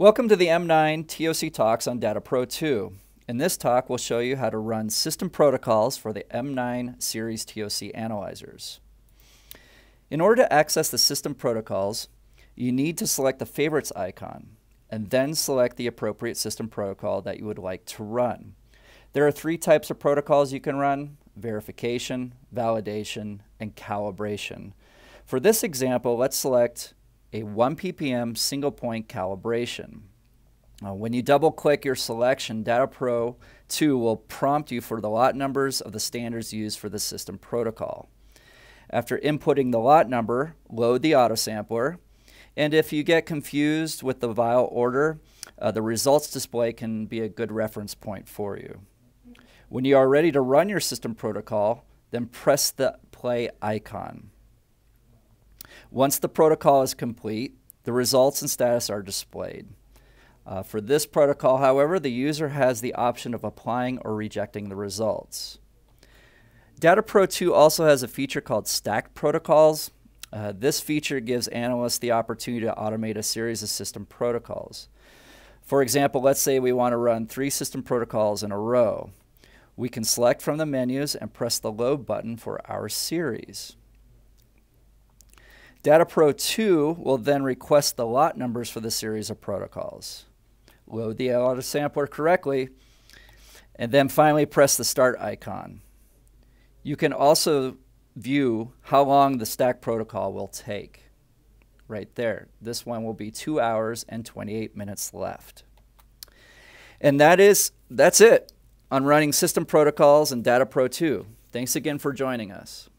Welcome to the M9 TOC Talks on Data Pro 2. In this talk, we'll show you how to run system protocols for the M9 series TOC analyzers. In order to access the system protocols, you need to select the favorites icon and then select the appropriate system protocol that you would like to run. There are three types of protocols you can run, verification, validation, and calibration. For this example, let's select a 1 ppm single point calibration. Uh, when you double click your selection, Data Pro 2 will prompt you for the lot numbers of the standards used for the system protocol. After inputting the lot number, load the autosampler, and if you get confused with the vial order, uh, the results display can be a good reference point for you. When you are ready to run your system protocol, then press the play icon. Once the protocol is complete, the results and status are displayed. Uh, for this protocol, however, the user has the option of applying or rejecting the results. Data Pro 2 also has a feature called Stacked Protocols. Uh, this feature gives analysts the opportunity to automate a series of system protocols. For example, let's say we want to run three system protocols in a row. We can select from the menus and press the load button for our series. Data Pro 2 will then request the lot numbers for the series of protocols. Load the autosampler correctly, and then finally press the start icon. You can also view how long the stack protocol will take. Right there. This one will be 2 hours and 28 minutes left. And that is that's it on running system protocols and Data Pro 2. Thanks again for joining us.